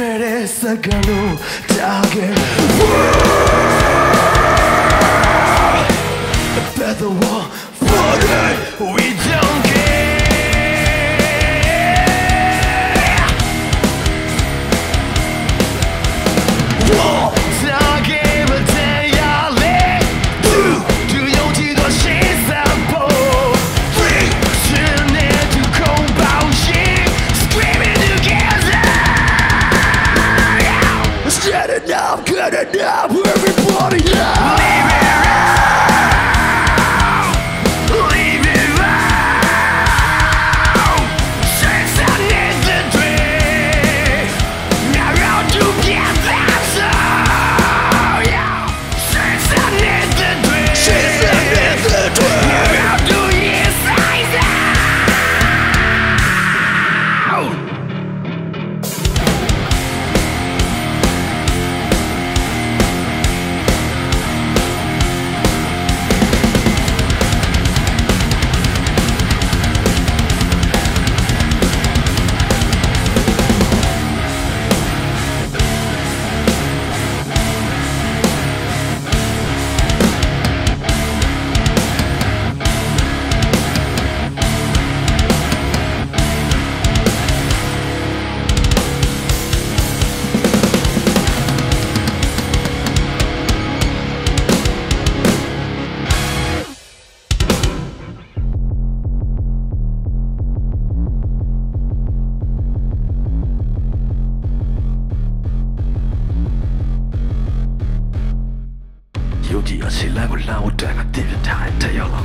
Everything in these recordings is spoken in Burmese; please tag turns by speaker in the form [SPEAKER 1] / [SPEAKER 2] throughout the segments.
[SPEAKER 1] eres sakanu the
[SPEAKER 2] Better war
[SPEAKER 1] we don't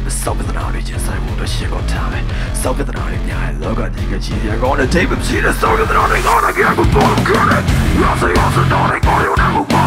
[SPEAKER 2] တဲ့ထက်ရောက်လာမစောက်ပြဿနာတွေချင်းဆိုင်မှုတော့ရှင်းကုန်ထားပဲစောက်ပြဿနာတွေများရဲ့လောကကြီးကကြီးရကောင်းတဲ့ tape မရှိတဲ့စောက်ပြဿနာတွေကောင်းတဲ့ကြောက်ကိုပေါ်ကြတယ်ရစေရစတော့တဲ့ကိုရုံးကိုပေါ်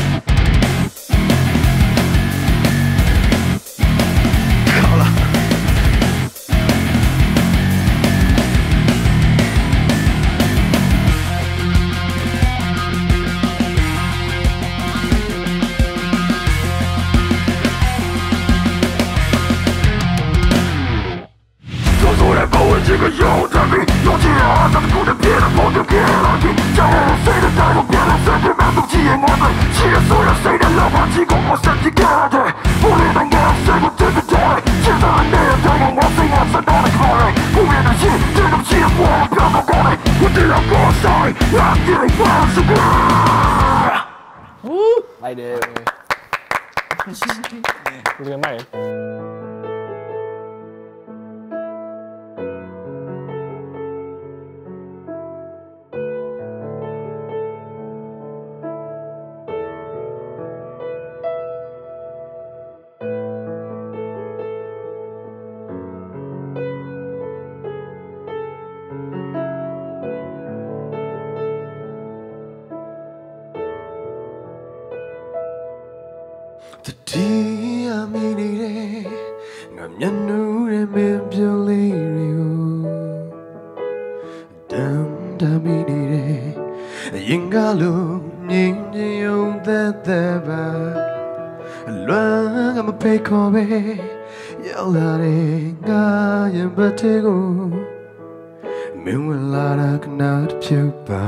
[SPEAKER 2] ပါလွမ်းကမဖေးခေါ်ပဲရောက်လာတဲ့ငါရင်ပတ်တဲ့ကိုမင်းဝင်လာတာကနာတစ်ဖြုတ်ပါ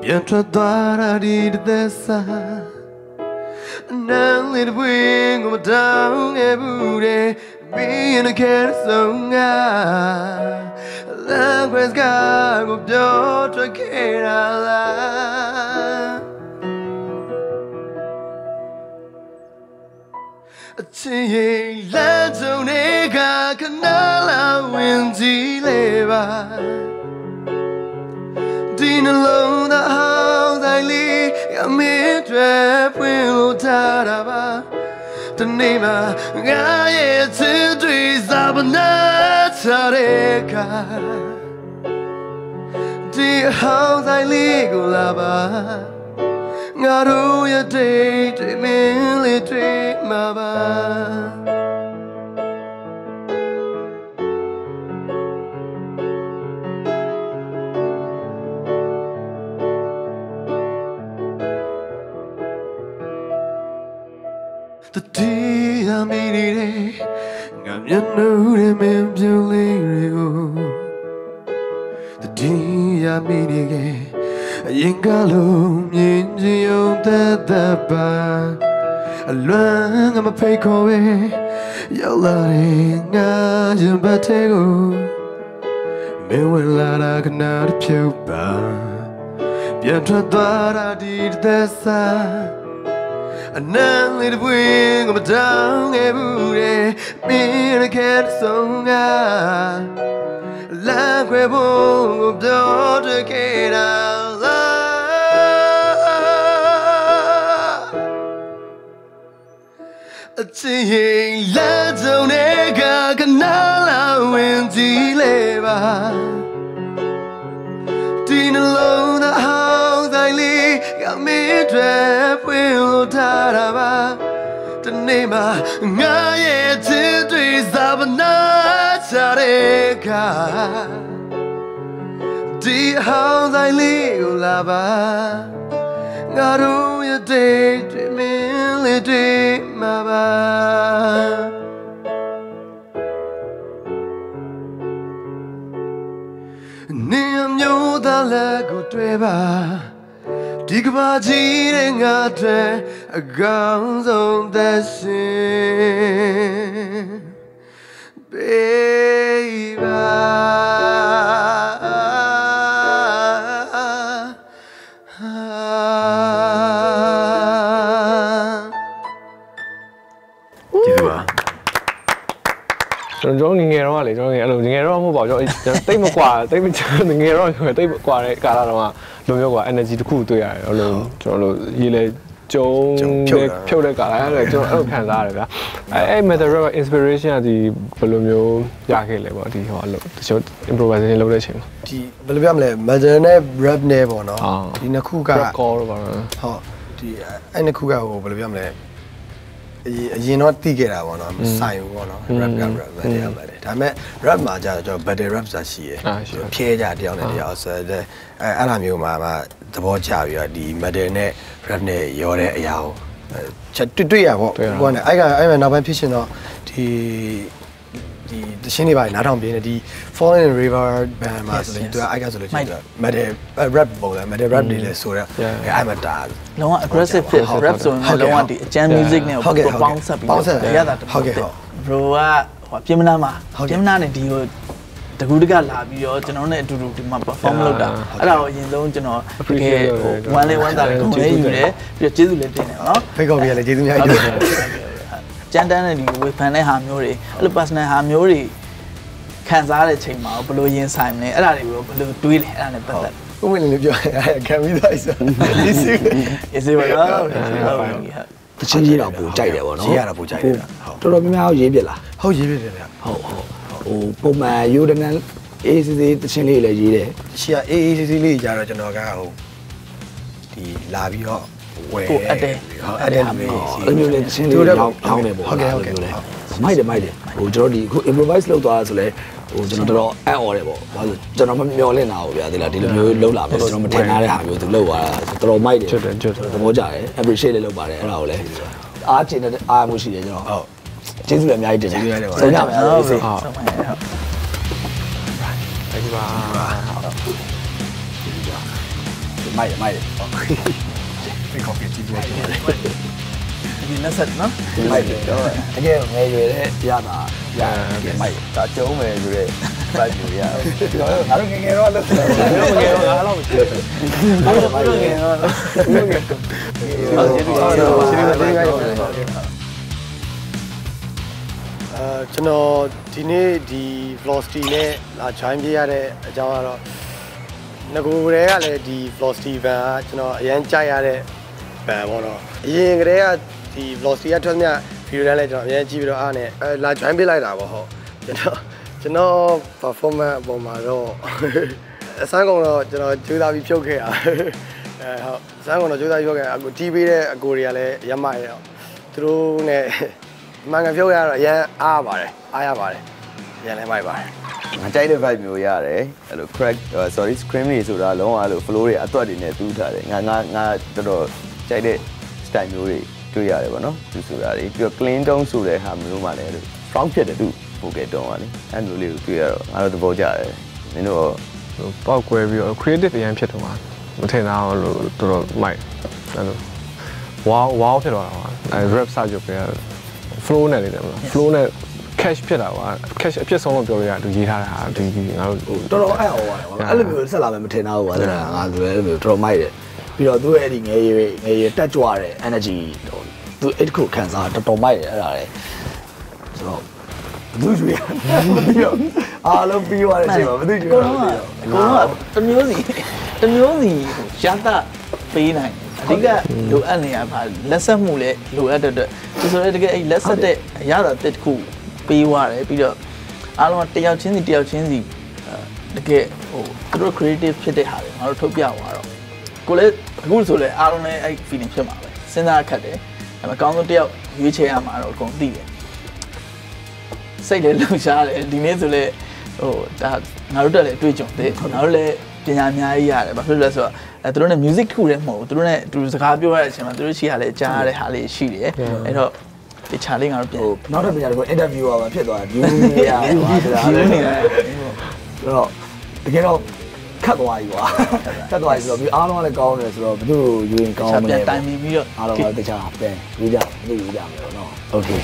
[SPEAKER 2] ပြန်ထွက်သွားတာဒီတဲ့စား Now little wing of a down every day being a cat song language guy go do to care ပါဒီနှလုံးသားဟောင်းတိုင်းလေးရမေးတွေဖွင့်လို့ထားတာပါတနေ့မှငါရဲ့ချစ်တွေစားပနာချ မီနေတယ်ငါမျက်နှာတွေမင်းပြုံးလေးတွေကိုတတိယမီနေခဲ့အရင်ကလုံးမြင်ချင်ုံသက်သက်ပါအလွမ်းငါမဖိတ်ခေါ်ပဲရောက်လာတဲ့ငါရင်ပတ်တဲ့ကိုမင်းဝင်လာတာခဏတဖြုတ်ပါပြန်ထွက်သွားတာဒီသက်သာ အနမ်းလေးတစ်ပွင့်ကမတောင်းခဲ့ဘူးတဲ့မင်းရခဲ့တဲ့ဆုံးကလာခွဲဖို့ကိုပြောတခဲ့တာလားအချစ်ရင်လာကြုံတဲ့ကကနာလာဝင်ကြည့်လေပါ တွေဖွင့်လို့ထားတာပါတနေ့မှငါရဲ့ချစ်တွေစားပနာချတဲ့ကဒီဟောင်းတိုင်းလေးကိုလာပါငါတို့ရဲ့ date တွေမင်းလေးတွေမှာပါနေမျိုးသားလက်ကိုတွေ့ပါ ဒီကဘာကြီးတဲ့ငါတဲ့အကောင်းဆုံးသက်ရှင် baby
[SPEAKER 3] ကျေးဇူးပါ
[SPEAKER 4] ကျွန်တော်ငယ်ငယ်တော့ကလေကျွန်တော်ငယ်အဲ့လိုငယ်တော့မဟုတ်ပါဘူးကျွန်တော်တိတ်မကွာတိတ်မငယ်တော့တိတ်မကွာတဲ့ကာလတော့က လိုမျိုးကွာ energy တစ်ခုတွေ့ရတယ်အဲ့လိုကျွန်တော်တို့ရေးလဲကျုံဖြုတ်တဲ့ကာလအဲ့လိုကျွန်တော်အဲ့လိုခံစားရတယ်ဗျာအဲ့အဲ့ method rap inspiration ကဒီဘယ်လိုမျိုးရခဲ့လဲပေါ့ဒီဟိုအဲ့လိုတချို့ improvisation လုပ်တဲ့အချိန်မှာ
[SPEAKER 5] ဒီဘယ်လိုပြောမလဲ metal နဲ့ rap နဲ့ပေါ့နော်
[SPEAKER 4] အာ
[SPEAKER 5] ဒီနှစ်ခုက
[SPEAKER 4] rap call တော့ပါတော့
[SPEAKER 5] ဟုတ်ဒီအဲ့နှစ်ခုကဟိုဘယ်လိုပြောမလဲ အရင်အရင်တော့တိခဲ့တာပေါ့နော်မဆိုင်ဘူးပေါ့နော် rap က rap ပဲတရားပဲဒါပေမဲ့ rap မှာကျတော့ကျွန်တော် battle rap ဆိုတာရှိရယ်
[SPEAKER 4] အာရှိတယ်
[SPEAKER 5] ဖြဲကြတယောက်နဲ့တယောက်ဆိုတော့အဲအဲ့လိုမျိုးမှာမှသဘောကျပြီးတော့ဒီ metal နဲ့ rap နဲ့ရောတဲ့အရာကိုအဲချက်တွေ့တွေ့ရပေါ့
[SPEAKER 4] တွေ့ရ
[SPEAKER 5] ကိုကလည်းအဲ့ကအဲ့မှာနောက်ပိုင်းဖြစ်ရှင်တော့ဒီဒီ တရှင်းတွေပါနားထောင်ပြင်းနေဒီ Fallen River band မှာဆိုရင်သူကအဲ့ကဆိုလို့ရှိရင် metal rap ပုံစံ metal rap တွေလဲဆိုတော့အဲ့မှာတာ
[SPEAKER 1] လုံးဝ aggressive ဖြစ် rap ဆိုရင်လုံးဝဒီအကြမ်း music နဲ့
[SPEAKER 5] ဟုတ်ကဲ့
[SPEAKER 1] ကိုပေါင်းဆက်ပြီး
[SPEAKER 5] ပေါင်းဆက်
[SPEAKER 1] ရတာ
[SPEAKER 5] ဟုတ်ကဲ့ဟုတ်
[SPEAKER 1] bro ကဟိုပြင်မနာမှာ
[SPEAKER 5] ဟုတ်ကဲ့
[SPEAKER 1] ပြင်မနာနဲ့ဒီကိုတကူတကလာပြီးတော့ကျွန်တော်နဲ့အတူတူဒီမှာ perform လုပ်တာအဲ့ဒါကိုအရင်ဆုံးကျွန်တော်တကယ်ဟို one လေး one တာလေးကိုလည်းယူတယ်ပြီးတော့ကျေးဇူးလည်းတင်တယ်နော်
[SPEAKER 5] ဖိတ်ခေါ်ပြရလေကျေးဇူးများ
[SPEAKER 1] ဟုတ်
[SPEAKER 5] ကြီး
[SPEAKER 1] ကဲ့
[SPEAKER 5] တင်ပါတယ်
[SPEAKER 1] ကြမ်းတမ်းတဲ့ဒီဝေဖန်တဲ့ဟာမျိုးတွေအဲ့လို personal ဟာမျိုးတွေခံစားတဲ့ချိန်မှာဘယ်လိုရင်ဆိုင်မလဲအဲ့ဒါတွေကိုဘယ်လိုတွေးလဲအဲ့ဒါနဲ့ပတ်သက်
[SPEAKER 5] ကိုဝင်လေးပြောရခံပြီးသားဆိုဒီစီ
[SPEAKER 1] is it right ဟုတ်
[SPEAKER 6] တချင်းကြီးတော့ပူကြိုက်တယ်ဗောနော်
[SPEAKER 5] ရေးရတာပူကြိုက်တယ်ဟုတ်
[SPEAKER 6] တော်တော်များများရေးပြစ်လား
[SPEAKER 5] ဟုတ်ရေးပြတယ်ဗျ
[SPEAKER 6] ဟုတ်ဟုတ်ဟိုပုံမှန်ယူဒနန်အေးစီစီတချင်းလေးလည်းရေးတယ်
[SPEAKER 5] ရှီကအေးအေးစီစီလေးကြာတော့ကျွန်တော်ကဟိုဒီလာပြီးတော့ ဝယ်
[SPEAKER 1] ကိုအပ်တယ်
[SPEAKER 5] ဟုတ်အပ်တယ်မျိုး
[SPEAKER 6] အဲ့လိုမျိုးလေးတချင်းလေး
[SPEAKER 5] သူတို့
[SPEAKER 6] ရောင်းရောင်းတယ်ပေါ့
[SPEAKER 5] ဟုတ်ကဲ့ဟုတ်ကဲ့
[SPEAKER 6] အဲ့လိုမျိုးလေမိုက်တယ်မိုက်တယ်ဟိုကျွန်တော်ဒီခု improvise လုပ်သွားဆိုလဲဟိုကျွန်တော်တော်တော်အံ့ဩတယ်ပေါ့ဘာလို့ကျွန်တော်မမျှော်လင့်တာဘူးဗျာဒီလားဒီလိုမျိုးလုပ်လာမယ်ကျွန်တော်မထင်ထားတဲ့ဟာမျိုးသူလုပ်သွားတာတော်တော်မိုက်တယ်
[SPEAKER 4] ကျွတ်တယ်ကျွတ်တယ်
[SPEAKER 6] သဘောကျတယ် appreciate လည်းလုပ်ပါတယ်အဲ့ဒါကိုလည်းအားကျင်တဲ့အားမှုရှိတယ်ကျွန်တော်
[SPEAKER 5] ဟုတ်
[SPEAKER 6] ကျေးဇူးလည်းအများကြီးတင်တယ်
[SPEAKER 5] ကျေးဇူးရတယ်ပါ
[SPEAKER 6] ဆုံးကြပါ
[SPEAKER 1] ဟုတ်
[SPEAKER 6] စေ
[SPEAKER 1] ပြီဟုတ်ပါရဲ့ဟုတ်
[SPEAKER 4] thank you ပါ
[SPEAKER 6] မိုက်တယ်မိုက်တယ်
[SPEAKER 5] ဖိတ်ခေါ်ပြကြည့်ကြတယ်
[SPEAKER 1] ဒီလက်ဆက်နော်
[SPEAKER 6] မိုက်တယ်တော့တကယ်ငယ်ရွယ်တဲ့ရတာရတယ်မိုက်တယ်
[SPEAKER 5] ဒါကျုံးမယ်ဆိုတော့ဘတ်ယူရ
[SPEAKER 6] ကျွန်တော်ငါတို့ငယ်ငယ်တော့လုပ်တယ်
[SPEAKER 4] ငယ်တော့ငါတော့မရှိဘူး
[SPEAKER 6] မိုက်တယ်မိုက်တယ်
[SPEAKER 1] ဟုတ်ကဲ့ဟုတ်ကဲ့ဟုတ်ကဲ့ဟုတ်ကဲ့
[SPEAKER 5] အဲကျွန်တော်ဒီနေ့ဒီ velocity နဲ့လာ join ပြရတဲ့အကြောင်းကတော့ငကိုကလေးကလည်းဒီ velocity van ကကျွန်တော်အရန်ကြိုက်ရတဲ့ van ပေါ့နော်အရင်ကတည်းကဒီ velocity ကထွက်မြ video တန်းလဲကျွန်တော်အရင်ကြည့်ပြီးတော့အားနဲ့အဲလာ join ပြလိုက်တာပေါ့ဟုတ်ကျွန်တော်ကျွန်တော် performance အပေါ်မှာတော့အစမ်းကုန်တော့ကျွန်တော်ကြိုးစားပြီးဖြုတ်ခဲ့တာအဲဟုတ်အစမ်းကုန်တော့ကြိုးစားပြီးဖြုတ်ခဲ့တာအခုတီးပေးတဲ့အကိုတွေကလည်းရမ်းမရတော့သူတို့ ਨੇ မှန်ကန်ပြောရတော့အရန်အားပါတယ်အားရပါတယ်အရန်လည်းမိုက်ပါတယ်
[SPEAKER 7] ငါကြိုက်တဲ့ vibe မျိုးရတယ်အဲ့လို crack sorry scream တွေဆိုတာလုံးဝအဲ့လို flow တွေအသွက်တွေနဲ့တူးထားတယ်ငါငါငါတော်တော် ကြိုက်တဲ့ style မျိုးတွေတွေ့ရတယ်ဗောနော်သူဆိုတာတွေပြီးတော့ clean tone ဆိုတဲ့ဟာမျိုးမှလည်းအဲ့လို strong ဖြစ်တယ်သူ vocal tone ကလေအဲ့လိုလေးကိုတွေ့ရတော့ငါတို့သဘောကျတယ်မင်းတို့ရော
[SPEAKER 4] ဟိုပောက်ကွဲပြီးတော့ creative အရင်ဖြစ်တော့မှာမထင်တာတော့လို့တော်တော်မိုက်အဲ့လို wow wow ဖြစ်သွားတာပါအဲ rap စကြုတ်ပဲ flow နဲ့နေတယ်မလား flow နဲ့ cash ဖြစ်တာပါ cash အဖြစ်ဆုံးလို့ပြောလို့ရသူရေးထားတဲ့ဟာဒီဒီငါတို့
[SPEAKER 6] တော်တော်အဲ့ဟောပါတယ်ကွာအဲ့လိုမျိုးဆက်လာမယ်မထင်တော့ဘူးကွာဒါငါလိုလည်းအဲ့လိုမျိုးတော်တော်မိုက်တယ် ပြီးတော့သူ့ရဲ့အဲ့ဒီငယ်ရွယ်ငယ်ရွယ်တက်ကြွတဲ့ energy သူအဲ့ဒီကိုခံစားတော်တော်မိုက်တယ်အဲ့ဒါလေဆိုတော့ဘယ်သူရွှေပြီးတော့အားလုံးပြီးသွားတဲ့အချိန်မှာဘယ်သူရွှေ
[SPEAKER 1] ကိုလုံးကအကိုလုံးကတမျိုးစီတမျိုးစီရတပေးနိုင်အဓိကလိုအပ်နေရပါလက်ဆက်မှုလည်းလိုအပ်တဲ့အတွက်ဒီဆိုရင်တကယ်အဲ့လက်ဆက်တဲ့အရာတော်တစ်ခုပေးသွားတယ်ပြီးတော့အားလုံးကတယောက်ချင်းစီတယောက်ချင်းစီတကယ်ဟိုသူတို့ creative ဖြစ်တဲ့ဟာတွေငါတို့ထုတ်ပြသွားတော့ ကိုလည်းအခုဆိုလည်းအားလုံးလည်းအဲ့ feeling ဖြစ်မှာပဲစဉ်းစားခက်တယ်ဒါပေမဲ့အကောင်းဆုံးတယောက်ရွေးချယ်ရမှာတော့အကုန်သိတယ်စိတ်လည်းလှုပ်ရှားတယ်ဒီနေ့ဆိုလည်းဟိုဒါငါတို့တက်လည်းအတွေ့အကြုံတယ်ငါတို့လည်းပညာအများကြီးရတယ်ဘာဖြစ်လို့လဲဆိုတော့အဲသူတို့ ਨੇ music ခုလည်းမဟုတ်ဘူးသူတို့ ਨੇ သူစကားပြောရတဲ့အချိန်မှာသူတို့ရှိရလဲကြားရတဲ့ဟာလေးရှိတယ်အဲ့တော့ဒီချာလေးငါတို့ပြန်
[SPEAKER 6] ဟိုနောက်တစ်ပြန်တော့ interview ပါဖြစ်သွားတယ် view နေရပါဒါလည်းနေတယ်ဆိုတော့တကယ်တော့ ခတ်သွားပြီကွာခတ်သွားပြီဆိုတော့ပြီးအားလုံးကလည်းကောင်းတယ်ဆိုတော့ဘယ်သူယူရင်ကောင်း
[SPEAKER 1] ချာ
[SPEAKER 6] မ
[SPEAKER 1] ပြန်
[SPEAKER 6] လဲ
[SPEAKER 1] တိုင်ပြီးပြီးတော့
[SPEAKER 6] အားလုံးကတခြားပြန်ရေးကြရေးကြမယ်နော် okay